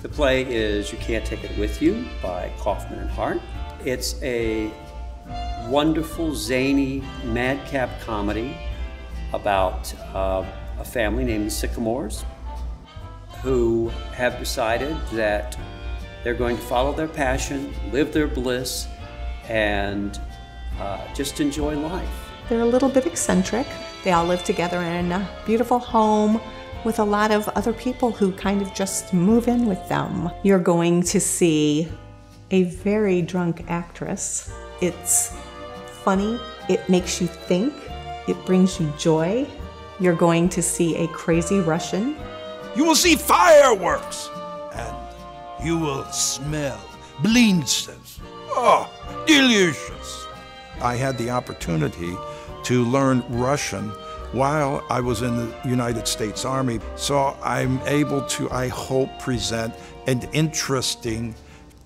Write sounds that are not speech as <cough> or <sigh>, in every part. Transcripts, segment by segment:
The play is You Can't Take It With You by Kaufman and Hart. It's a wonderful, zany, madcap comedy about uh, a family named the Sycamores who have decided that they're going to follow their passion, live their bliss, and uh, just enjoy life. They're a little bit eccentric. They all live together in a beautiful home with a lot of other people who kind of just move in with them. You're going to see a very drunk actress. It's funny, it makes you think, it brings you joy. You're going to see a crazy Russian. You will see fireworks and you will smell blintzes. Oh, delicious. I had the opportunity to learn Russian while I was in the United States Army. So I'm able to, I hope, present an interesting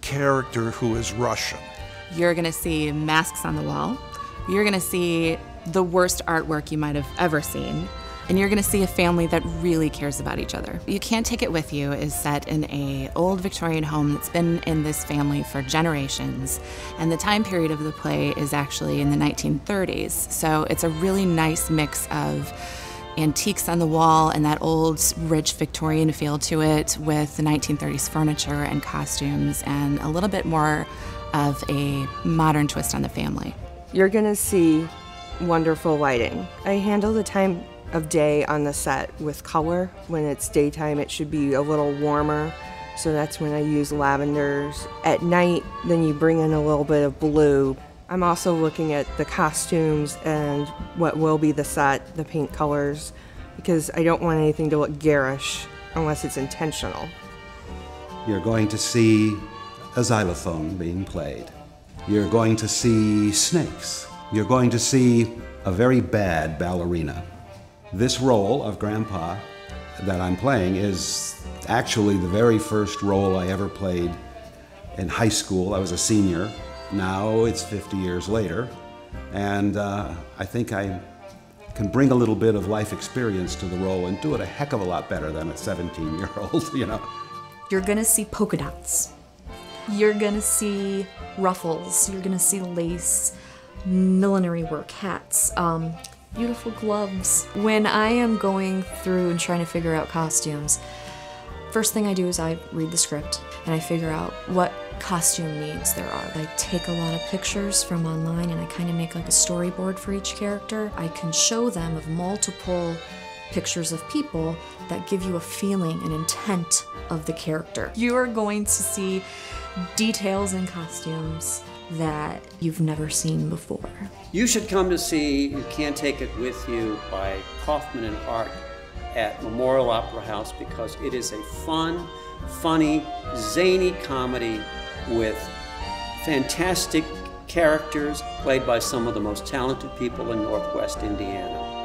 character who is Russian. You're going to see masks on the wall. You're going to see the worst artwork you might have ever seen. And you're going to see a family that really cares about each other. You Can't Take It With You is set in a old Victorian home that's been in this family for generations. And the time period of the play is actually in the 1930s. So it's a really nice mix of antiques on the wall and that old rich Victorian feel to it with the 1930s furniture and costumes and a little bit more of a modern twist on the family. You're gonna see wonderful lighting. I handle the time of day on the set with color. When it's daytime, it should be a little warmer. So that's when I use lavenders. At night, then you bring in a little bit of blue. I'm also looking at the costumes and what will be the set, the paint colors, because I don't want anything to look garish unless it's intentional. You're going to see a xylophone being played. You're going to see snakes. You're going to see a very bad ballerina. This role of Grandpa that I'm playing is actually the very first role I ever played in high school. I was a senior. Now it's 50 years later, and uh, I think I can bring a little bit of life experience to the role and do it a heck of a lot better than a 17 year old, <laughs> you know. You're gonna see polka dots. You're gonna see ruffles. You're gonna see lace, millinery work, hats, um, beautiful gloves. When I am going through and trying to figure out costumes, first thing I do is I read the script and I figure out what costume needs there are. I take a lot of pictures from online and I kind of make like a storyboard for each character. I can show them of multiple pictures of people that give you a feeling, an intent of the character. You are going to see details in costumes that you've never seen before. You should come to see You Can't Take It With You by Kaufman and Hart at Memorial Opera House because it is a fun, funny, zany comedy with fantastic characters played by some of the most talented people in Northwest Indiana.